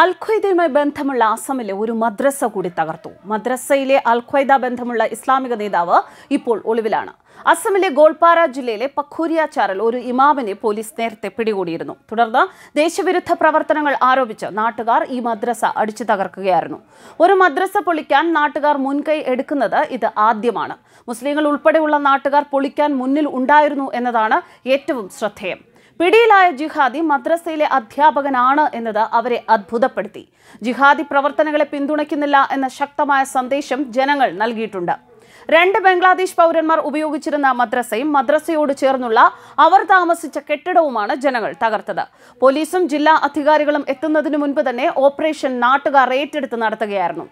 അൽ ബന്ധമുള്ള അസമിലെ ഒരു മദ്രസ കൂടി തകർത്തു. മദ്രസയിലെ അൽ ബന്ധമുള്ള ഇസ്ലാമിക നേതാവ് ഇപ്പോൾ ഒളിവിലാണ്. അസമിലെ ഗോൾപാറ ജില്ലയിലെ പഖൂരിയാച്ചാറിൽ ഒരു ഇമാമിനെ പോലീസ് നേരത്തെ പിടികൂടിയിരുന്നു. തുടർന്ന് ദേശവിരുദ്ധ പ്രവർത്തനങ്ങൾ ആരോപിച്ച് നാട്ടുകാർ ഈ മദ്രസ അടിച്ചു തകർക്കുകയായിരുന്നു. ഒരു മദ്രസ പൊളിക്കാൻ നാട്ടുകാർ മുൻകൈ എടുക്കുന്നത് ഇത് ആദ്യമാണ്. മുസ്ലിങ്ങൾ ഉൾപ്പെടെയുള്ള നാട്ടുകാർ പൊളിക്കാൻ മുന്നിൽ ഉണ്ടായിരുന്നു എന്നതാണ് ഏറ്റവും ശ്രദ്ധേയം. പിടിയിലായ ജിഹാദി മദ്രസയിലെ അധ്യാപകനാണ് എന്നത് അവരെ അത്ഭുതപ്പെടുത്തി. ജിഹാദി പ്രവർത്തനങ്ങളെ പിന്തുണയ്ക്കുന്നില്ല എന്ന ശക്തമായ സന്ദേശം ജനങ്ങൾ നൽകിയിട്ടുണ്ട്. രണ്ട് ബംഗ്ലാദേശ് പൗരന്മാർ ഉപയോഗിച്ചിരുന്ന മദ്രസയും മദ്രസയോട് ചേർന്നുള്ള അവർ താമസിച്ച കെട്ടിടവുമാണ് ജനങ്ങൾ തകർത്തത്. പോലീസും ജില്ലാ അധികാരികളും എത്തുന്നതിനു മുൻപ് തന്നെ ഓപ്പറേഷൻ നാട്ടുകാർ ഏറ്റെടുത്ത് നടത്തുകയായിരുന്നു.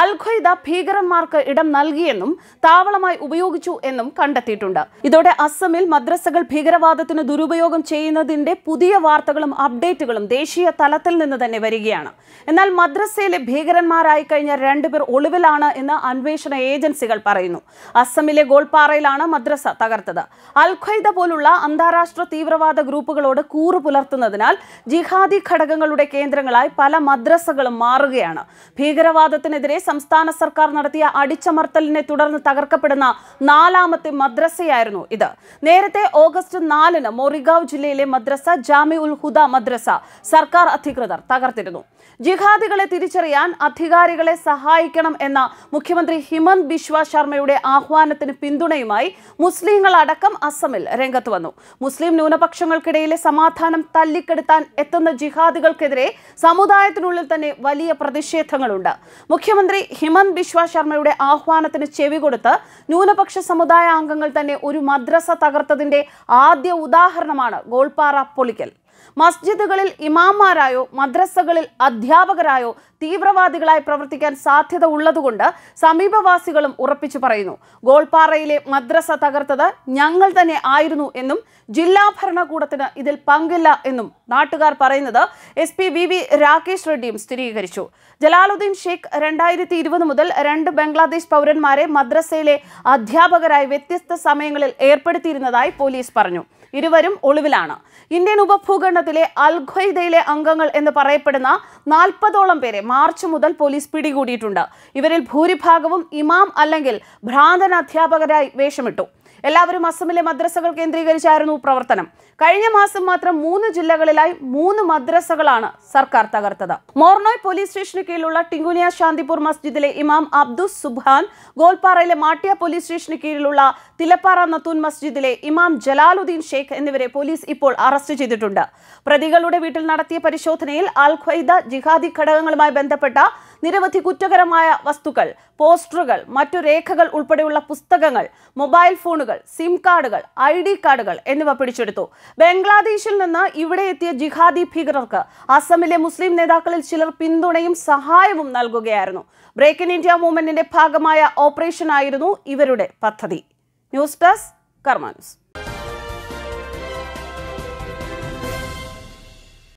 അൽ ഖ്വയ്ദ ഭീകരന്മാർക്ക് ഇടം നൽകിയെന്നും താവളമായി ഉപയോഗിച്ചു എന്നും കണ്ടെത്തിയിട്ടുണ്ട്. ഇതോടെ അസമിൽ മദ്രസകൾ ഭീകരവാദത്തിന് ദുരുപയോഗം ചെയ്യുന്നതിന്റെ പുതിയ വാർത്തകളും അപ്ഡേറ്റുകളും ദേശീയ തലത്തിൽ നിന്ന് തന്നെ വരികയാണ്. എന്നാൽ മദ്രസയിലെ ഭീകരന്മാരായി കഴിഞ്ഞ രണ്ടുപേർ ഒളിവിലാണ് എന്ന് അന്വേഷണ ഏജൻസികൾ പറയുന്നു. അസമിലെ ഗോൾപാറയിലാണ് മദ്രസ തകർത്തത്. അൽ ഖ്വയ്ദ പോലുള്ള അന്താരാഷ്ട്ര തീവ്രവാദ ഗ്രൂപ്പുകളോട് കൂറു പുലർത്തുന്നതിനാൽ ജിഹാദി ഘടകങ്ങളുടെ കേന്ദ്രങ്ങളായി പല മദ്രസകളും മാറുകയാണ്. ഭീകരവാദത്തിനെതിരെ സംസ്ഥാന സർക്കാർ നടത്തിയ അടിച്ചമർത്തലിനെ തുടർന്ന് തകർക്കപ്പെടുന്ന നാലാമത്തെ മദ്രസയായിരുന്നു ഇത്. നേരത്തെ ഓഗസ്റ്റ് നാലിന് മൊറിഗാവ് ജില്ലയിലെ മദ്രസ ജാമി ഉൽ ഹുദ മദ്രസ സർക്കാർ അധികൃതർ തകർത്തിരുന്നു. ജിഹാദികളെ തിരിച്ചറിയാൻ അധികാരികളെ സഹായിക്കണം എന്ന മുഖ്യമന്ത്രി ഹിമന്ത് ബിശ്വ ശർമ്മയുടെ ആഹ്വാനത്തിന് പിന്തുണയുമായി മുസ്ലിങ്ങൾ അടക്കം അസമിൽ രംഗത്ത് വന്നു. മുസ്ലിം ന്യൂനപക്ഷങ്ങൾക്കിടയിലെ സമാധാനം തല്ലിക്കെടുത്താൻ എത്തുന്ന ജിഹാദികൾക്കെതിരെ സമുദായത്തിനുള്ളിൽ തന്നെ വലിയ പ്രതിഷേധങ്ങളുണ്ട്. മുഖ്യമന്ത്രി ഹിമന്ത് ബിശ്വ ശർമ്മയുടെ ആഹ്വാനത്തിന് ചെവി കൊടുത്ത് ന്യൂനപക്ഷ സമുദായ അംഗങ്ങൾ തന്നെ ഒരു മദ്രസ തകർത്തതിന്റെ ആദ്യ ഉദാഹരണമാണ് ഗോൾപാറ പൊളിക്കൽ. മസ്ജിദുകളിൽ ഇമാമാരായോ മദ്രസകളിൽ അധ്യാപകരായോ തീവ്രവാദികളായി പ്രവർത്തിക്കാൻ സാധ്യത ഉള്ളതുകൊണ്ട് സമീപവാസികളും ഉറപ്പിച്ചു പറയുന്നു. ഗോൾപാറയിലെ മദ്രസ തകർത്തത് ഞങ്ങൾ തന്നെ ആയിരുന്നു എന്നും ജില്ലാ ഭരണകൂടത്തിന് ഇതിൽ പങ്കില്ല എന്നും നാട്ടുകാർ പറയുന്നത് S P V V Rakesh റെഡ്ഡിയും സ്ഥിരീകരിച്ചു. ജലാലുദ്ദീൻ ഷെയ്ഖ് രണ്ടായിരത്തി ഇരുപത് മുതൽ രണ്ട് ബംഗ്ലാദേശ് പൗരന്മാരെ മദ്രസയിലെ അധ്യാപകരായി വ്യത്യസ്ത സമയങ്ങളിൽ ഏർപ്പെടുത്തിയിരുന്നതായി പോലീസ് പറഞ്ഞു. ഇരുവരും ഒളിവിലാണ്. ഇന്ത്യൻ ഉപഭൂഖണ്ഡത്തിലെ അൽ ഖ്വയ്ദയിലെ അംഗങ്ങൾ എന്ന് പറയപ്പെടുന്ന നാൽപ്പതോളം പേരെ മാർച്ച് മുതൽ പോലീസ് പിടികൂടിയിട്ടുണ്ട്. ഇവരിൽ ഭൂരിഭാഗവും ഇമാം അല്ലെങ്കിൽ ഭ്രാന്തൻ അധ്യാപകരായി വേഷമിട്ടു. എല്ലാവരും അസമിലെ മദ്രസകൾ കേന്ദ്രീകരിച്ചായിരുന്നു പ്രവർത്തനം. കഴിഞ്ഞ മാസം മാത്രം മൂന്ന് ജില്ലകളിലായി മൂന്ന് മദ്രസകളാണ് സർക്കാർ തകർത്തത്. മോർണോയ് പോലീസ് സ്റ്റേഷന് കീഴിലുള്ള ടിങ്കുനിയ ശാന്തിപൂർ മസ്ജിദിലെ ഇമാം അബ്ദുസ് സുബ്ഹാൻ ഗോൽപാറയിലെ മാട്ടിയ പോലീസ് സ്റ്റേഷന് കീഴിലുള്ള തിലപ്പാറ നത്തൂൻ മസ്ജിദിലെ ഇമാം ജലാലുദ്ദീൻ ഷെയ്ഖ് എന്നിവരെ പോലീസ് ഇപ്പോൾ അറസ്റ്റ് ചെയ്തിട്ടുണ്ട്. പ്രതികളുടെ വീട്ടിൽ നടത്തിയ പരിശോധനയിൽ അൽ ഖ്വയ്ദ ജിഹാദി ഘടകങ്ങളുമായി ബന്ധപ്പെട്ട നിരവധി കുറ്റകരമായ വസ്തുക്കൾ പോസ്റ്ററുകൾ മറ്റു രേഖകൾ ഉൾപ്പെടെയുള്ള പുസ്തകങ്ങൾ മൊബൈൽ ഫോണുകൾ സിം കാർഡുകൾ ഐ ഡി കാർഡുകൾ എന്നിവ പിടിച്ചെടുത്തു. ബംഗ്ലാദേശിൽ നിന്ന് ഇവിടെ എത്തിയ ജിഹാദി ഭീകരർക്ക് അസമിലെ മുസ്ലിം നേതാക്കളിൽ ചിലർ പിന്തുണയും സഹായവും നൽകുകയായിരുന്നു. ബ്രേക്ക് ഇൻ ഇന്ത്യ മൂവ്മെന്റിന്റെ ഭാഗമായ ഓപ്പറേഷൻ ആയിരുന്നു ഇവരുടെ പദ്ധതി. News desk Karma News.